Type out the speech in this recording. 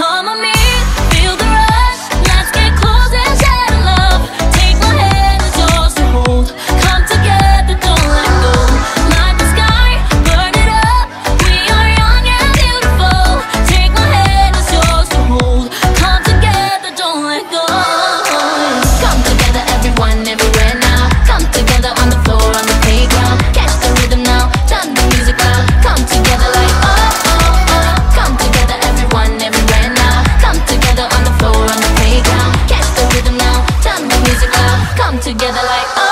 Come on me come together like oh